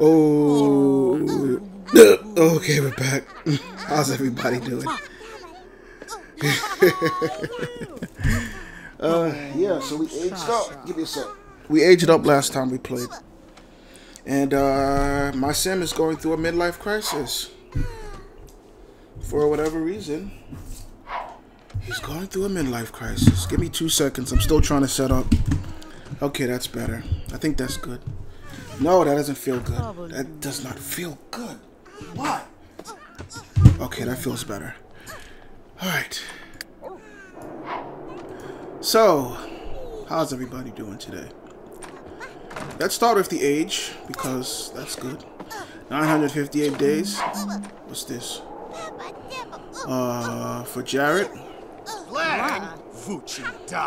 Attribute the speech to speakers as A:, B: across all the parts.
A: Oh. Okay, we're back. How's everybody doing? uh, yeah, so we aged up. Give me a sec. We aged up last time we played. And uh, my sim is going through a midlife crisis. For whatever reason, he's going through a midlife crisis. Give me two seconds. I'm still trying to set up. Okay, that's better. I think that's good. No, that doesn't feel good. That does not feel good. What? Okay, that feels better. Alright. So, how's everybody doing today? Let's start with the age, because that's good. 958 days. What's this? Uh, for Jarrett.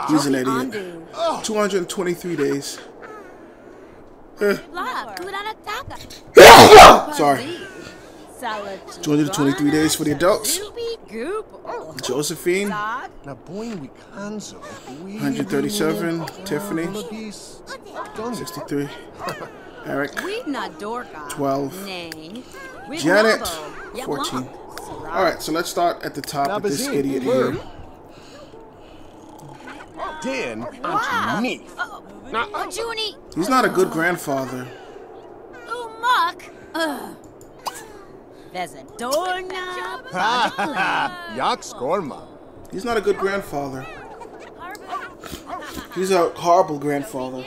A: He's an idiot. 223 days. Sorry. 223 days for the adults. Josephine. 137. Tiffany. 63. Eric. 12. Janet. 14. Alright, so let's start at the top with this idiot here.
B: Dan underneath.
A: He's not a good grandfather.
C: There's a doorknob.
B: Jak skorma.
A: He's not a good grandfather. He's a horrible grandfather.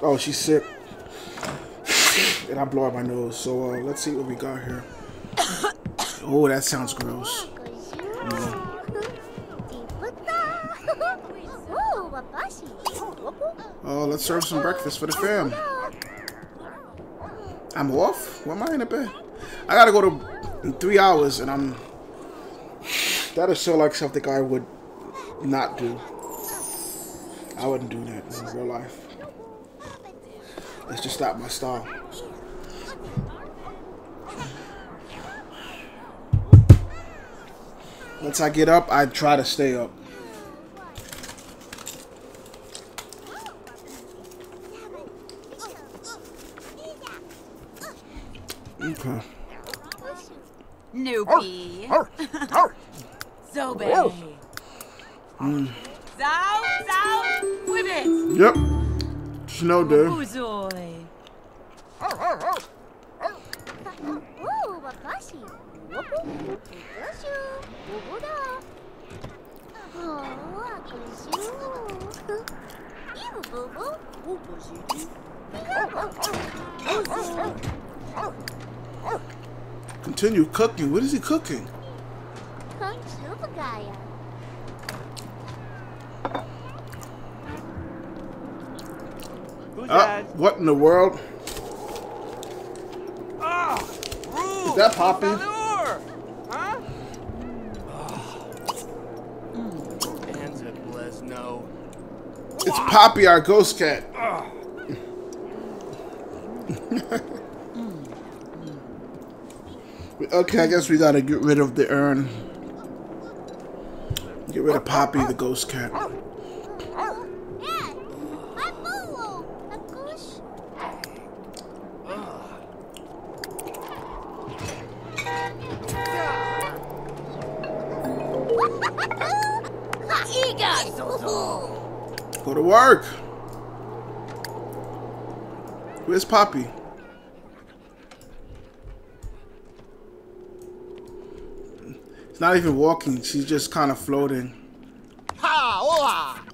A: Oh, she's sick. And I'm blowing my nose. So uh, let's see what we got here. Oh, that sounds gross. Oh, let's serve some breakfast for the fam. I'm off? Why am I in a bed? I gotta go to three hours and I'm that is so like something I would not do. I wouldn't do that in real life. It's just not my style. Once I get up, I try to stay up. Okay.
C: Noopy. Zobe. Zow, zow, whibbit.
A: Yep. Snow day.
C: Uzoy.
A: Continue cooking. What is he cooking?
B: Who's
A: Uh,
B: that?
A: what in the world?
B: Ah,
A: Is that Poppy?
B: Baldur! Huh? Anza Blesno.
A: It's Poppy, our ghost cat. okay, I guess we gotta get rid of the urn. Get rid of Poppy, the ghost cat. Go to work. Where's Poppy? She's not even walking. She's just kind of floating. Ha!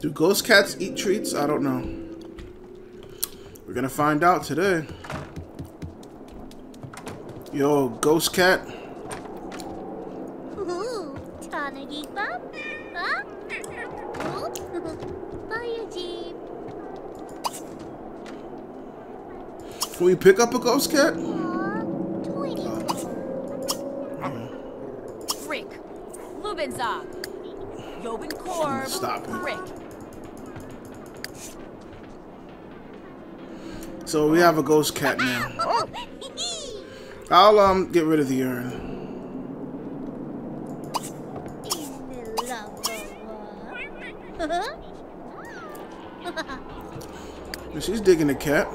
A: Do ghost cats eat treats? I don't know. We're gonna find out today. Yo, ghost cat. Can we pick up a ghost cat?
C: Korb.
A: Stop it.
C: Frick.
A: So we have a ghost cat now. I'll um get rid of the urn. She's digging the cat.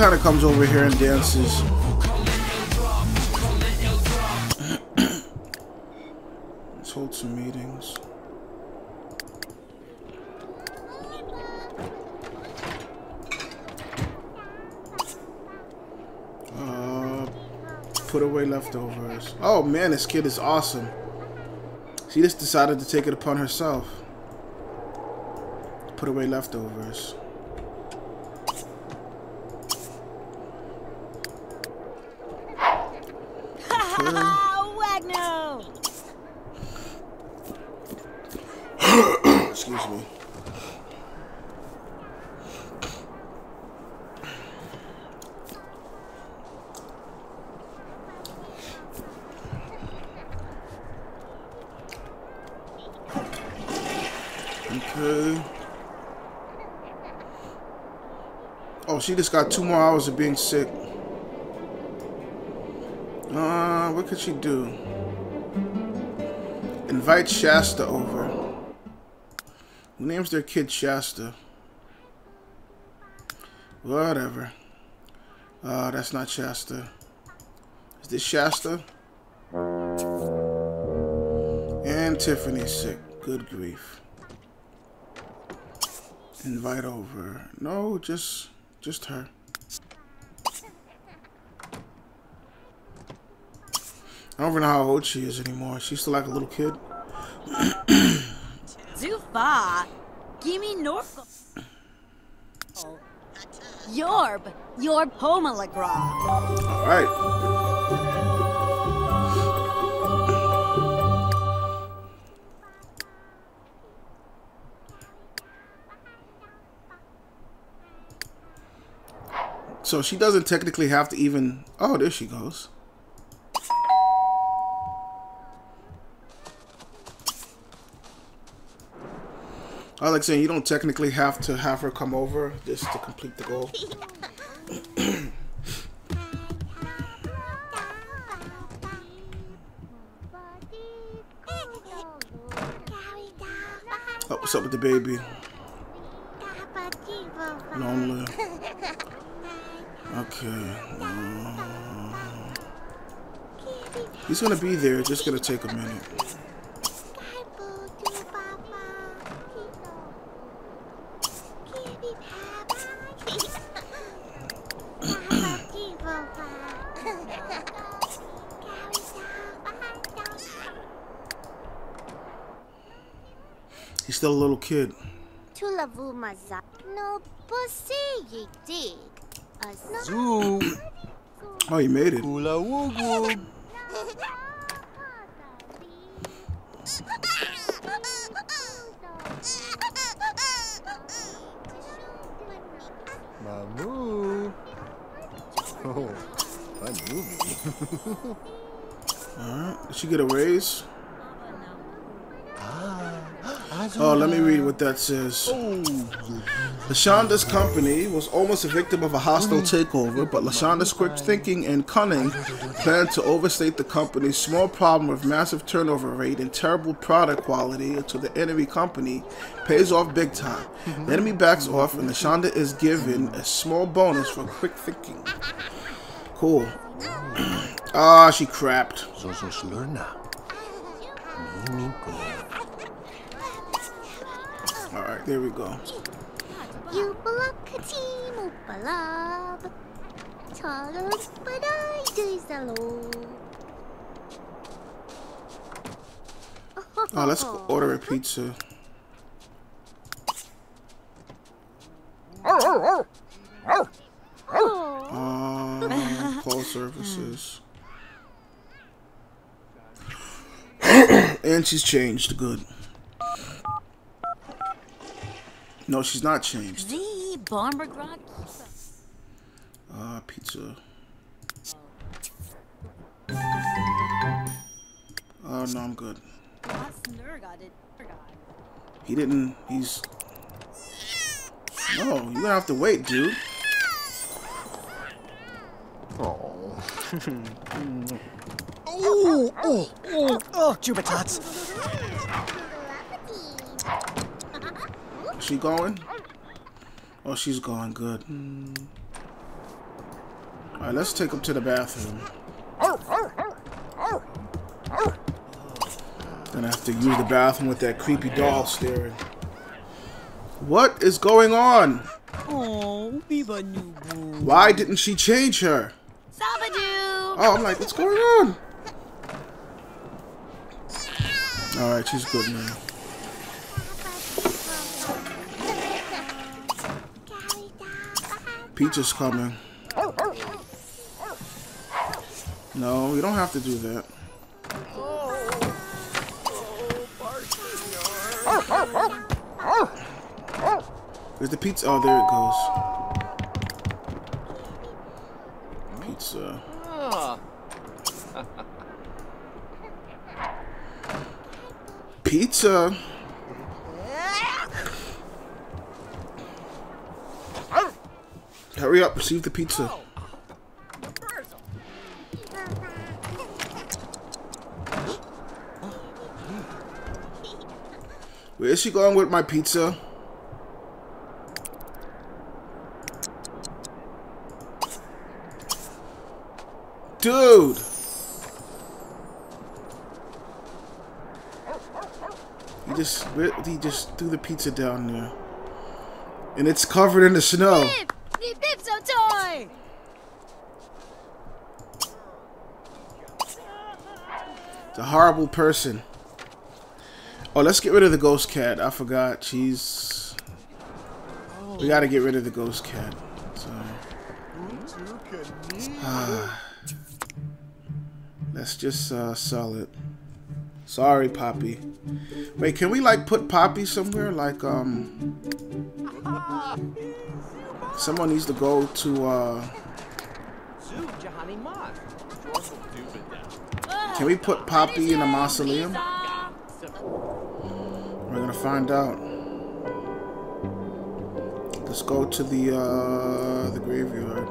A: Kind of comes over here and dances. Let's hold some meetings. Uh, put away leftovers. Oh man, this kid is awesome. She just decided to take it upon herself. Put away leftovers.
C: Wagno!
A: Excuse me. Okay. Oh, she just got two more hours of being sick. Uh, what could she do? Invite Shasta over. Who names their kid Shasta? Whatever. Uh, that's not Shasta. Is this Shasta? And Tiffany's sick. Good grief. Invite over. No, just just her. I don't even know how old she is anymore. She's still like a little kid.
C: Zufa! Gimme Norfolk. Yorb! Yorb Pomalagra!
A: Alright. So she doesn't technically have to even. Oh, there she goes. I like saying you don't technically have to have her come over just to complete the goal. Oh, what's up with the baby? Lonely. Okay. uh, he's gonna be there. Just gonna take a minute. He's still a little kid.
B: Zoo.
A: Oh, he made it.
B: Hula woo Mamu. Oh, fun movie.
A: Alright. Did she get a raise? Oh, let me read what that says. Lashonda's company was almost a victim of a hostile takeover, but Lashonda's quick thinking and cunning plan to overstate the company's small problem of massive turnover rate and terrible product quality to the enemy company pays off big time. The enemy backs off, and Lashonda is given a small bonus for quick thinking. Cool. Ah, she crapped. There we go.
D: you balakati mo balab. Charles paday dizalo.
A: Oh, let's order a pizza. Uh, call services. and she's changed. Good. No, she's not changed.
C: The Bombergrad
A: Uh, pizza. Oh, no, I'm good.
C: That's Nurga did Nurga.
A: He didn't. He's. No, you're gonna have to wait, dude.
B: Oh.
E: Oh, oh, oh, oh, Jubatots.
A: She going? Oh, she's going. Good. All right, let's take him to the bathroom. Gonna have to use the bathroom with that creepy doll staring. What is going on?
E: Oh, Biba Nubu.
A: Why didn't she change her?
C: Sabadoo!
A: Oh, I'm like, what's going on? All right, she's good now. Peach is coming. No, you don't have to do that. Where's the pizza? Oh, there it goes. Pizza. Pizza. Hurry up, receive the pizza. Where is she going with my pizza? Dude! He just he just threw the pizza down there. And it's covered in the snow. A horrible person. Oh, let's get rid of the ghost cat. I forgot. She's. We gotta get rid of the ghost cat. So. Ah. let's just uh, sell it. Sorry, Poppy. Wait, can we like put Poppy somewhere? Like, um. Someone needs to go to, uh. Can we put Poppy in a mausoleum? We're gonna find out. Let's go to the uh, the graveyard.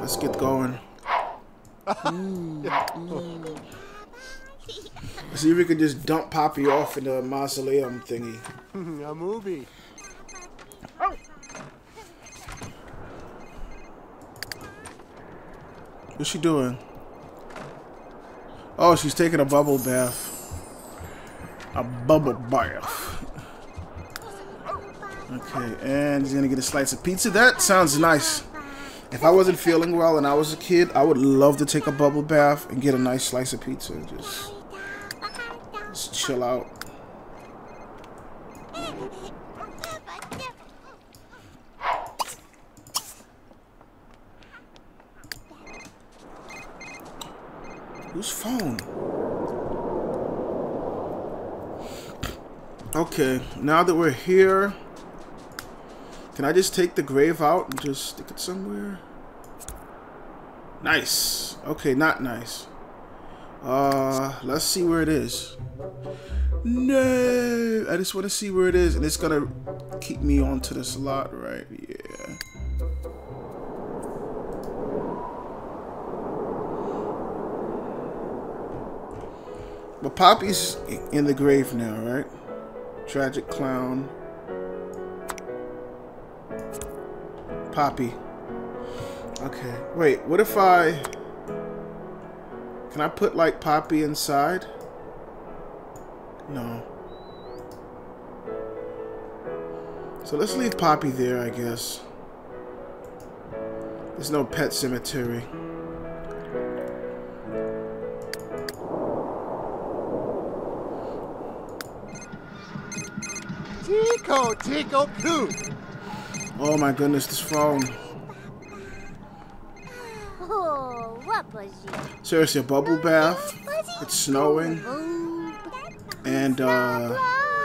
A: Let's get going. See if we can just dump Poppy off in the mausoleum thingy.
B: A movie.
A: What's she doing? Oh, she's taking a bubble bath. A bubble bath. Okay, and he's gonna get a slice of pizza. That sounds nice. If I wasn't feeling well and I was a kid, I would love to take a bubble bath and get a nice slice of pizza. Just, just chill out. Whose phone? Okay, now that we're here, can I just take the grave out and just stick it somewhere? Nice. Okay, not nice. Uh, let's see where it is. No, I just want to see where it is, and it's gonna keep me onto the slot, right? Poppy's in the grave now, right? Tragic clown. Poppy. Okay. Wait, what if I... Can I put, like, Poppy inside? No. So let's leave Poppy there, I guess. There's no pet cemetery.
B: Tico, Tico, Poo.
A: Oh my goodness, this phone.
D: Oh, what was it?
A: Seriously, a bubble bath. It's snowing. And, uh,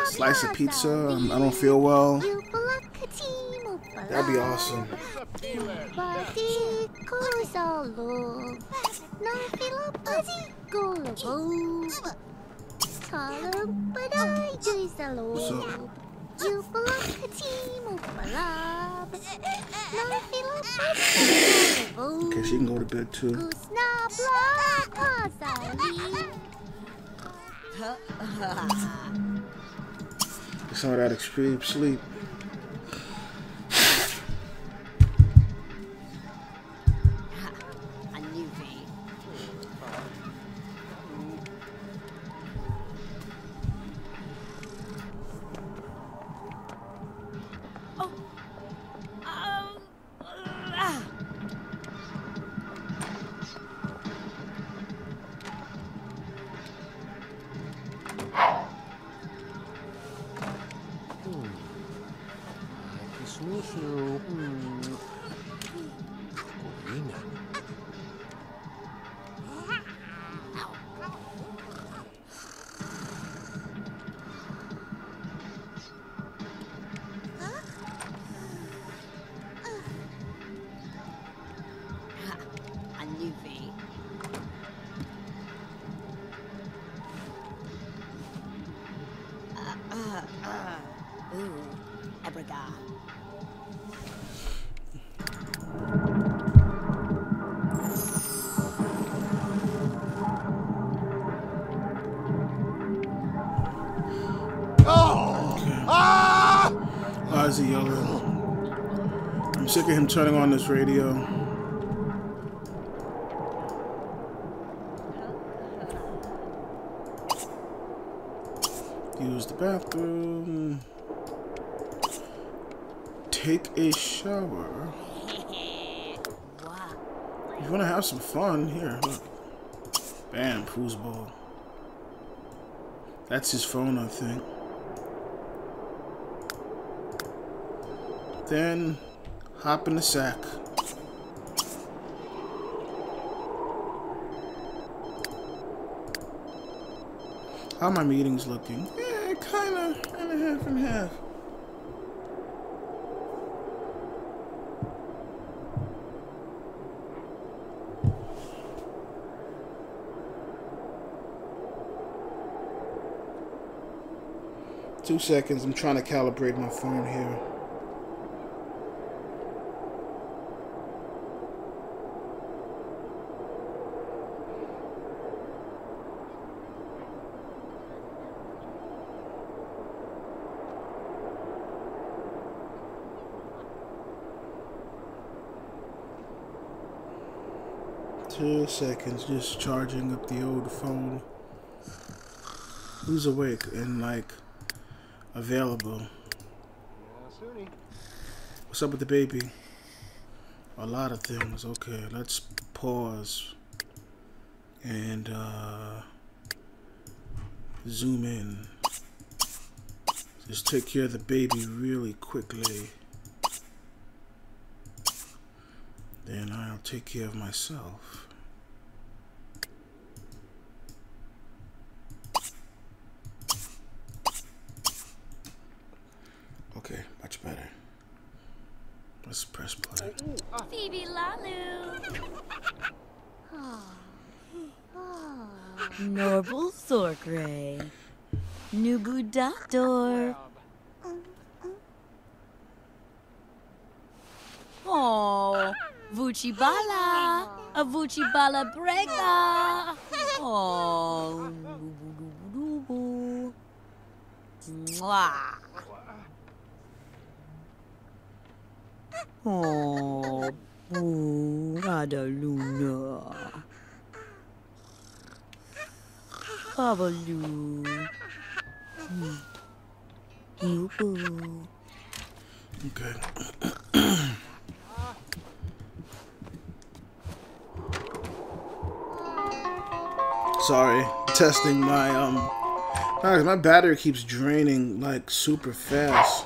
A: slice of pizza. Um, I don't feel well. That'd be awesome.
D: Gullible. Taller, but I do
A: What's up?
D: You belong to team
A: Okay, she can go to bed too.
D: Kusnabla Pasali.
A: Get some of that extreme sleep. Sick of him turning on this radio. Use the bathroom. Take a shower. You wanna have some fun? Here, look. Bam, foosball. That's his phone, I think. Then hop in the sack. How my meetings looking? Yeah, kinda, kinda half and half. Two seconds. I'm trying to calibrate my phone here. Two seconds, just charging up the old phone. Who's awake and like available? What's up with the baby? A lot of things. Okay, let's pause and uh, zoom in. Just take care of the baby really quickly. Then I'll take care of myself. Okay, much better. Let's press play.
C: Phoebe Lalu.
F: Norval Thorgray. Nubudator. Oh, Vuchibala. A Vuchibala Brega. Oh, Nubu. Mwah. Oh, Boo, Radaluna. Babaloo. Hmm. Yoo-hoo.
A: Okay. Sorry, testing my um. My battery keeps draining like super fast,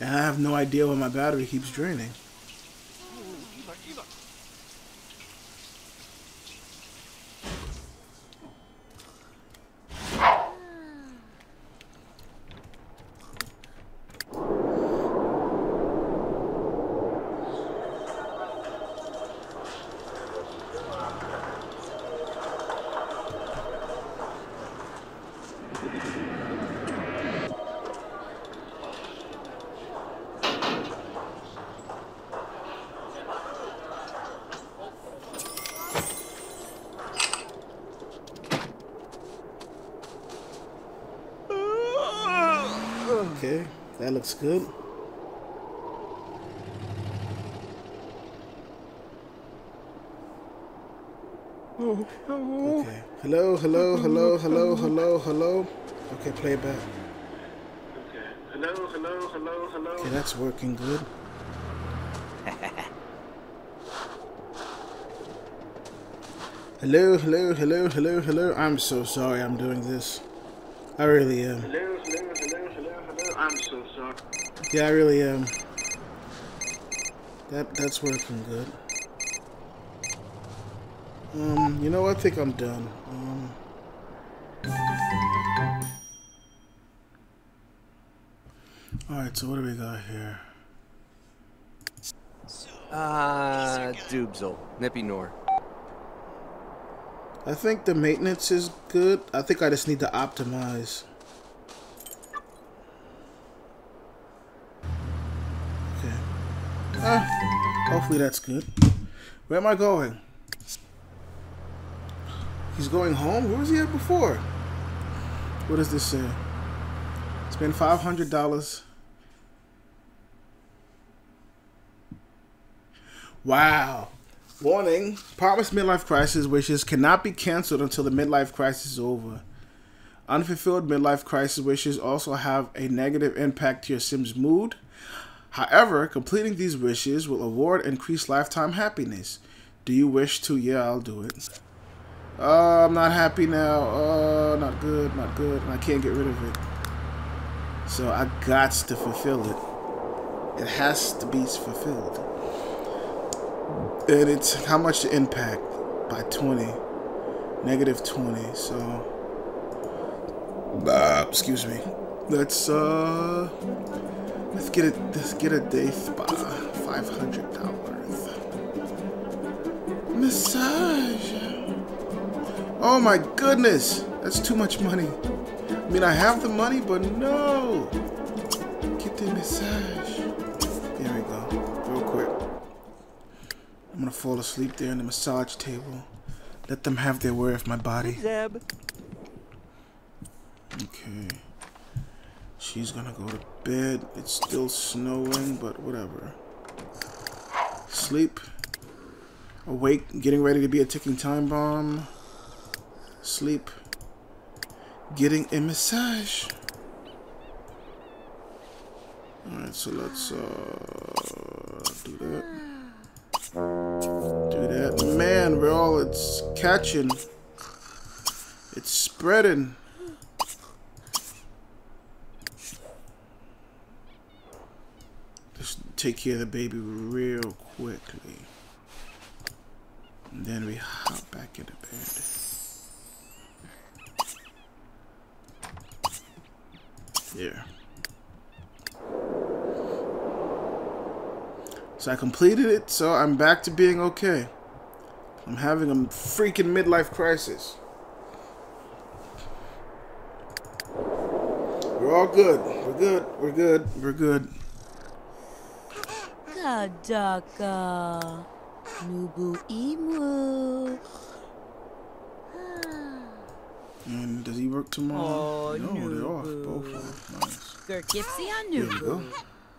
A: and I have no idea why my battery keeps draining. That looks good. Okay. Hello, hello, hello, hello, hello, hello. Okay, play back. Okay. Hello, hello, hello, hello. Okay, that's working good. hello, hello, hello, hello, hello. I'm so sorry I'm doing this. I really am. Hello, hello, hello. I'm so sorry. Yeah, I really am. That that's working good. Um, you know, I think I'm done. Um, Alright, so what do we got here?
G: Uh, Dubzel, Nippy Nor.
A: I think the maintenance is good. I think I just need to optimize. Okay. Ah, hopefully that's good. Where am I going? He's going home? Where was he at before? What does this say? Spend $500. Wow. Warning. Promised midlife crisis wishes cannot be canceled until the midlife crisis is over. Unfulfilled midlife crisis wishes also have a negative impact to your Sim's mood. However, completing these wishes will award increased lifetime happiness. Do you wish to? Yeah, I'll do it. Uh, I'm not happy now. Uh, not good, not good. I can't get rid of it. So I got to fulfill it. It has to be fulfilled. And it's how much the impact by 20. Negative 20. So, uh, excuse me. Let's, uh, let's get it, let's get a day spa. $500. Massage. Oh my goodness, that's too much money. I mean, I have the money, but no. Get the massage. There we go, real quick. I'm gonna fall asleep there in the massage table. Let them have their way of my body.
G: Zeb.
A: Okay. She's gonna go to bed. It's still snowing, but whatever. Sleep. Awake, getting ready to be a ticking time bomb sleep, getting a massage. Alright, so let's uh, do that. Do that. Man, we're all, it's catching. It's spreading. Just take care of the baby real quickly. And then we hop back into bed. There. So I completed it, so I'm back to being okay. I'm having a freaking midlife crisis. We're all good. We're good. We're good. We're good.
F: Kadaka. Nubu Imu.
A: And does he work tomorrow?
F: Oh,
A: no, they're off. Both off. Nice. There we go.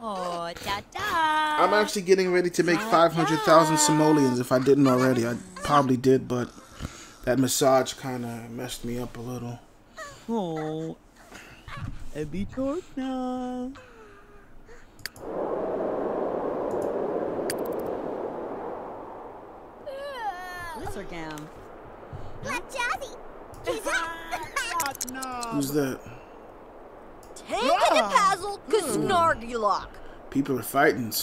F: Oh, ta ta.
A: I'm actually getting ready to make 500,000 simoleons if I didn't already. I probably did, but that massage kind of messed me up a little.
E: Oh. Abby talk now.
F: Lizargam.
D: Black Jazzy! He's up!
A: Ah, Who's that?
F: Take it, ah. Pazzle, hmm. Snargylock.
A: People are fighting.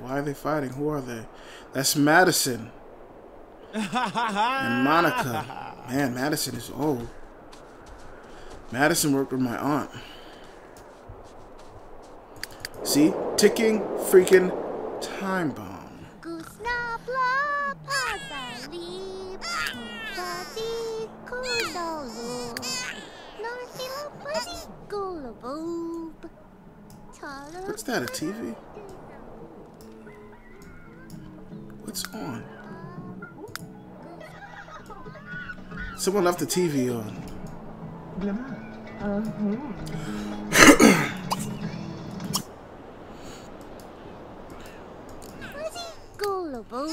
A: Why are they fighting? Who are they? That's Madison. and Monica. Man, Madison is old. Madison worked with my aunt. See? Ticking freaking time bomb. What's that? A TV? What's on? Someone left the TV on.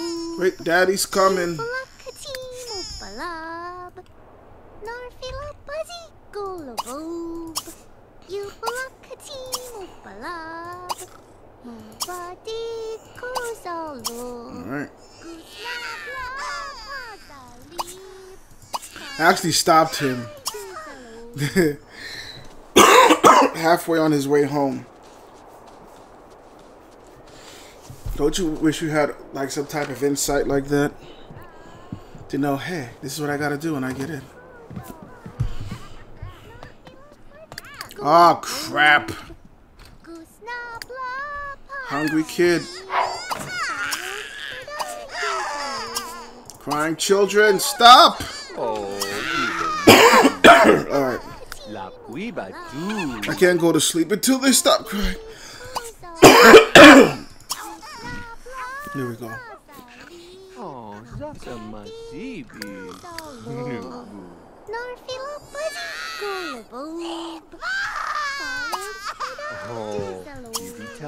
A: Wait, Daddy's coming. Actually stopped him halfway on his way home. Don't you wish you had like some type of insight like that? To know, hey, this is what I gotta do when I get in. Oh crap. Hungry kid. Crying children, stop! Alright.
G: la cuiba du.
A: I can't go to sleep until they stop crying. Here we go.
G: Oh, that's a masibi. Oh, bibita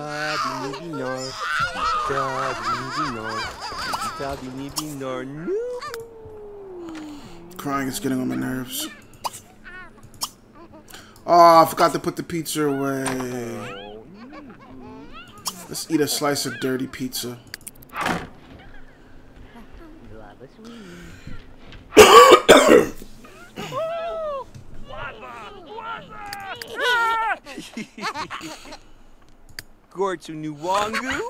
G: bibita bibita. No.
A: Crying is getting on my nerves. Oh, I forgot to put the pizza away. Let's eat a slice of dirty pizza.
G: Gortu Nuwangu?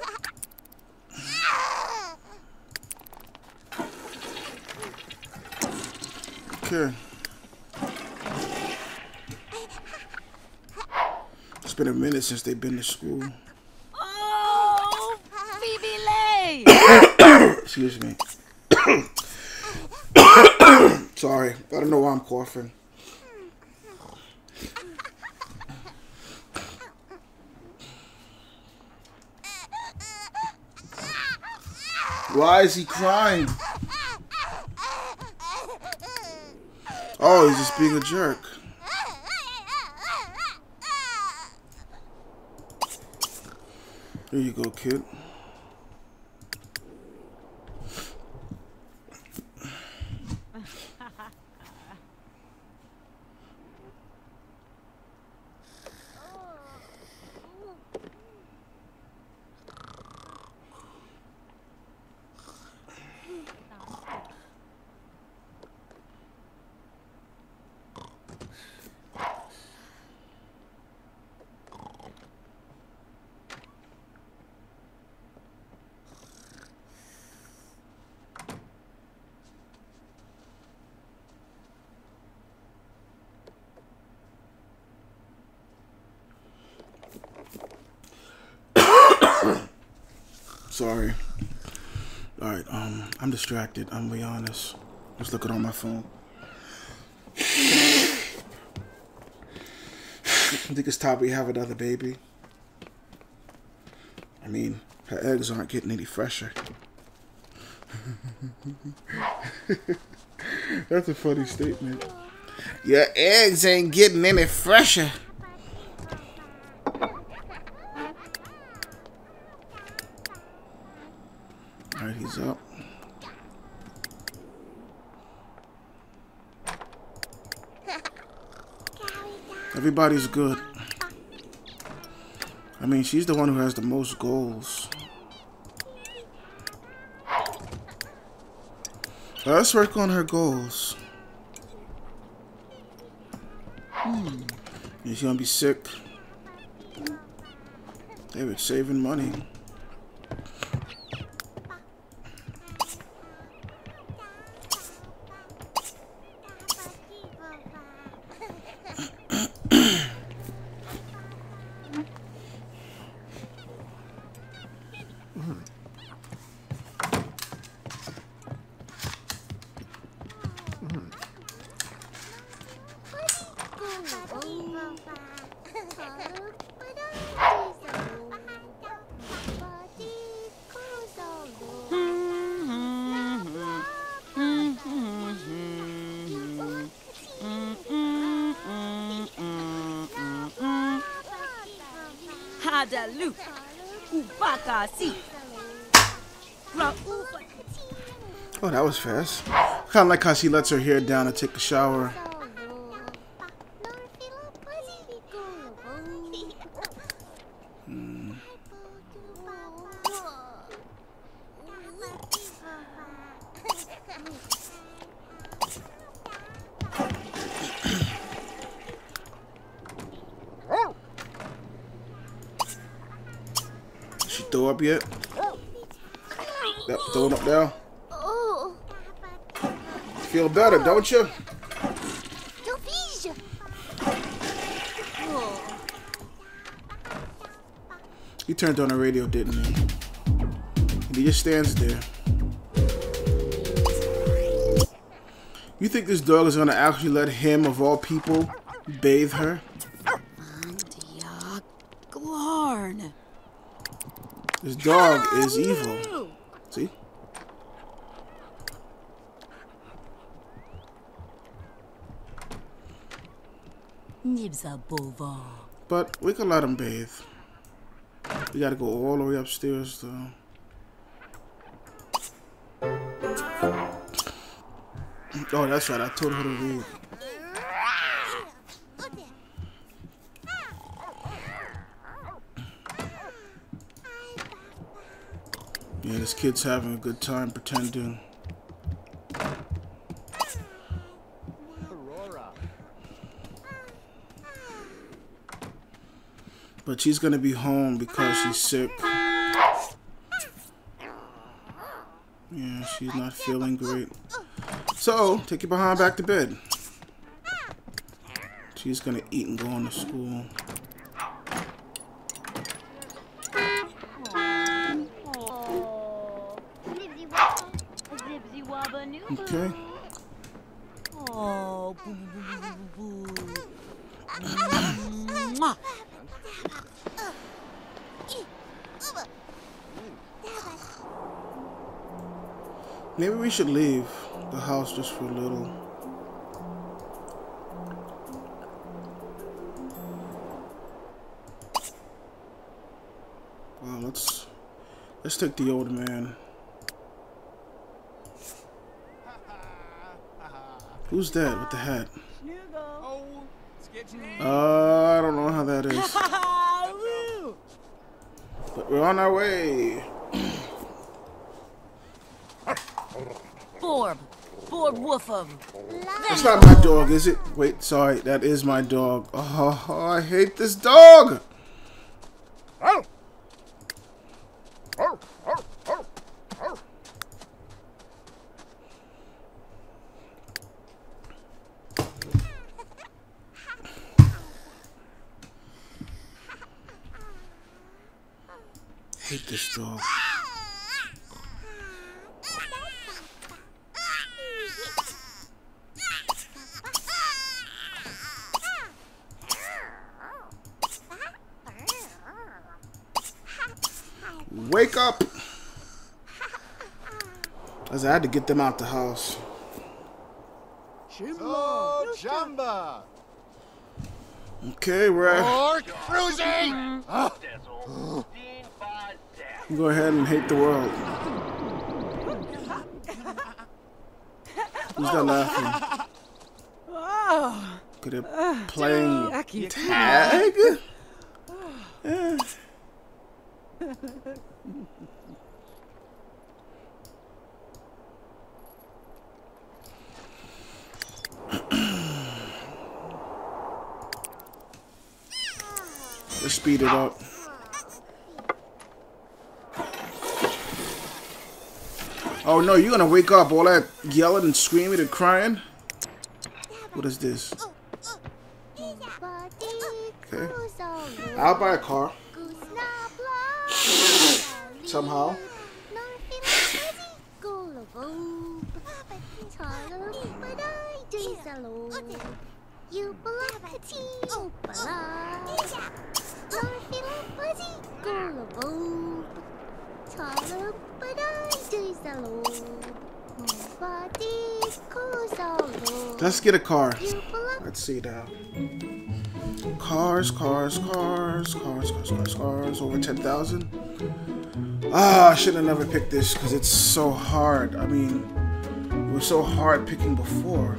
A: Okay. It's been a minute since they've been to school.
F: Oh, Phoebe Lay!
A: Excuse me. Sorry, I don't know why I'm coughing. Why is he crying? Oh, he's just being a jerk. Here you go, kid. Sorry. All right, um, I'm distracted. I'm be honest. Just looking on my phone. I think it's time we have another baby. I mean, her eggs aren't getting any fresher. That's a funny statement. Your eggs ain't getting any fresher. Alright, he's up. Everybody's good. I mean, she's the one who has the most goals. Let's work on her goals. Hmm. She's gonna be sick. David saving money. Fast. Kind of like how she lets her hair down to take a shower. She throw up yet? Yep, throwing up now. Feel better, don't you? He turned on the radio, didn't he? And he just stands there. You think this dog is gonna actually let him, of all people, bathe her? This dog is evil. But we can let him bathe. We gotta go all the way upstairs, though. Oh, that's right. I told her to read. Yeah, this kid's having a good time pretending. But she's gonna be home because she's sick. Yeah, she's not feeling great. So, take your behind back to bed. She's gonna eat and go on to school.
D: Zibsy wabba noo.
A: Okay. Should leave the house just for a little. Well, let's let's take the old man. Who's that with the hat?
G: Oh.
A: Uh, I don't know how that is, but we're on our way.
F: Borb woofum.
A: That's not my dog, is it? Wait, sorry, that is my dog. Oh, I hate this dog. Hate this dog. Wake up! As I had to get them out the house.
B: Oh, Jamba.
A: Okay, we're at,
B: Or cruising.
A: go ahead and hate the world. Who's that laughing?
F: Oh,
A: Could it playing
F: Aki.
A: tag? Eh. Let's speed it up. Oh no, you're gonna wake up all that yelling and screaming and crying? What is this? Okay. I'll buy a car. Somehow. Let's get a car. Let's see now. Cars, cars, cars, cars, cars, cars, cars. Over 10,000. Ah, I should have never picked this because it's so hard. I mean, it was so hard picking before.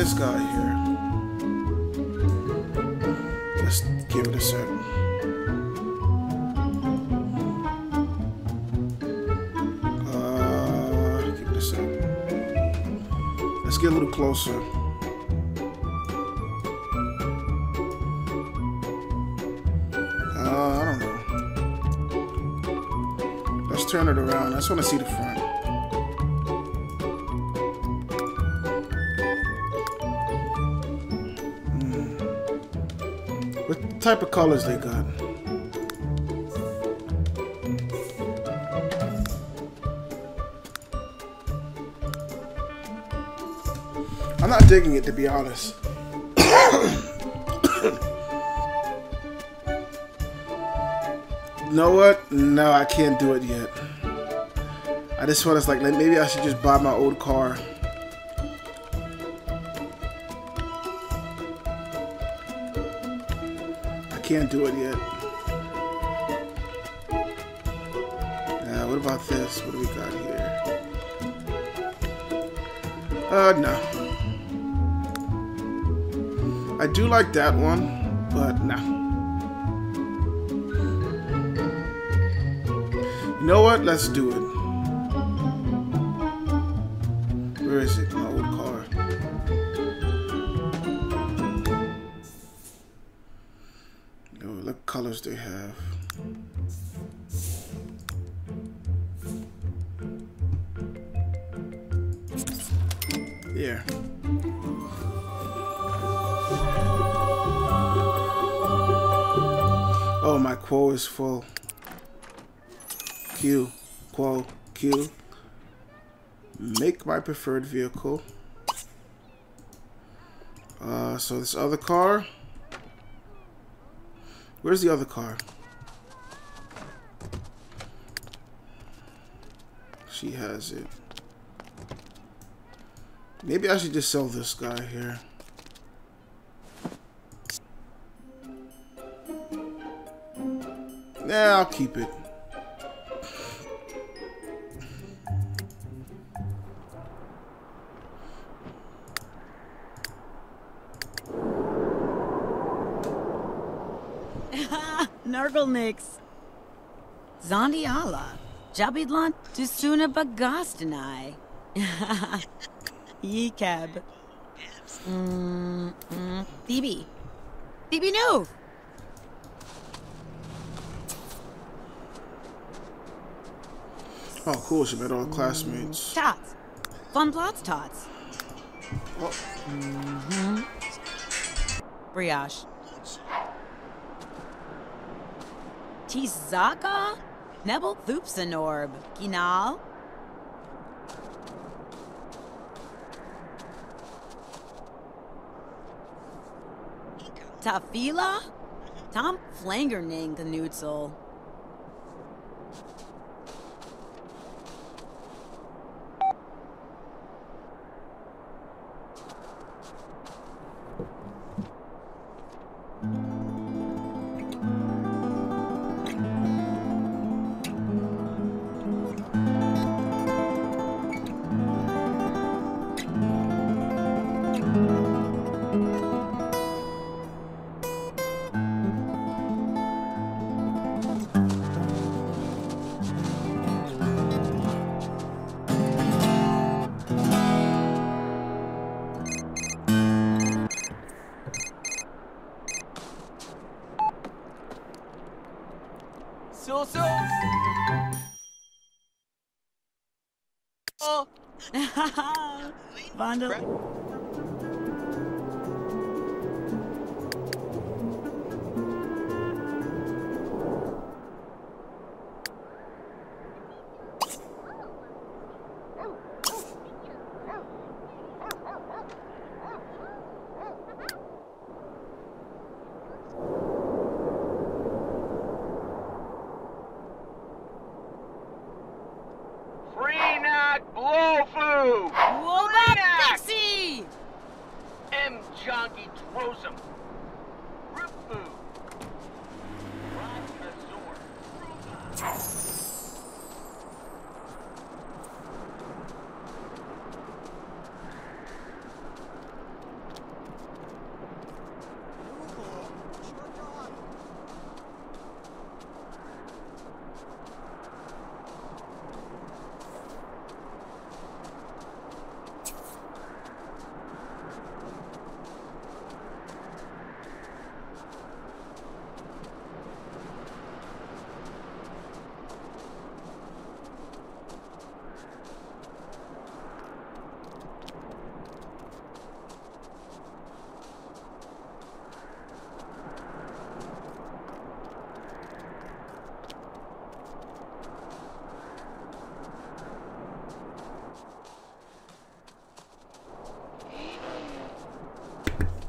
A: This guy here? Let's give it a sec. Uh. Let's get a little closer. Uh, I don't know. Let's turn it around. I just want to see the front. Type of colors they got? I'm not digging it to be honest. you know what? No, I can't do it yet. I just want to like maybe I should just buy my old car. Can't do it yet. Uh, what about this? What do we got here? Uh, no. I do like that one, but no. You know what? Let's do it. Colors they have. Yeah. Oh, my quo is full. Q, quo, Q. Make my preferred vehicle. Uh, so this other car. Where's the other car? She has it. Maybe I should just sell this guy here. Nah, I'll keep it.
F: Nurgle Zondiala. Jabidlant Tusuna Bagastanai. Yekab. Mm, mm. Phoebe. Phoebe, no!
A: Oh, cool. She met all her classmates.
F: Tots. Fun plots, tots.
A: Oh,
F: Brioche. Tizaka? Nebel Thoopsanorb. Kinal? Tafila? Tom Flangerning Knutzel.
G: Oh,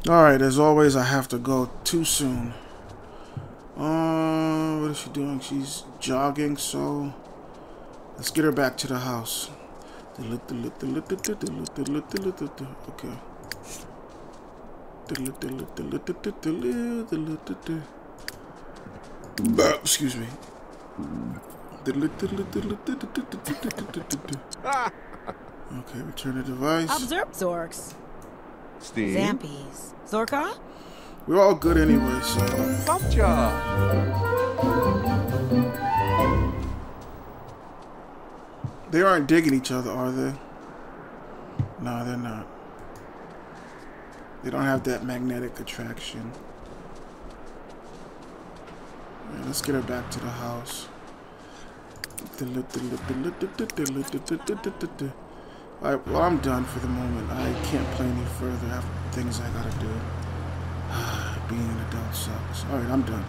A: Alright, as always, I have to go too soon. Uh, what is she doing? She's jogging, so let's get her back to the house. Okay. Excuse me. Okay, return the device.
F: Observe Zorks.
G: Steam.
F: Zampies. Zorka?
A: We're all good anyway, so.
G: Bump job.
A: They aren't digging each other, are they? No, they're not. They don't have that magnetic attraction. Alright, let's get her back to the house. Alright, well, I'm done for the moment. I can't play any further. I have things I gotta do. Being an adult sucks. Alright, I'm done.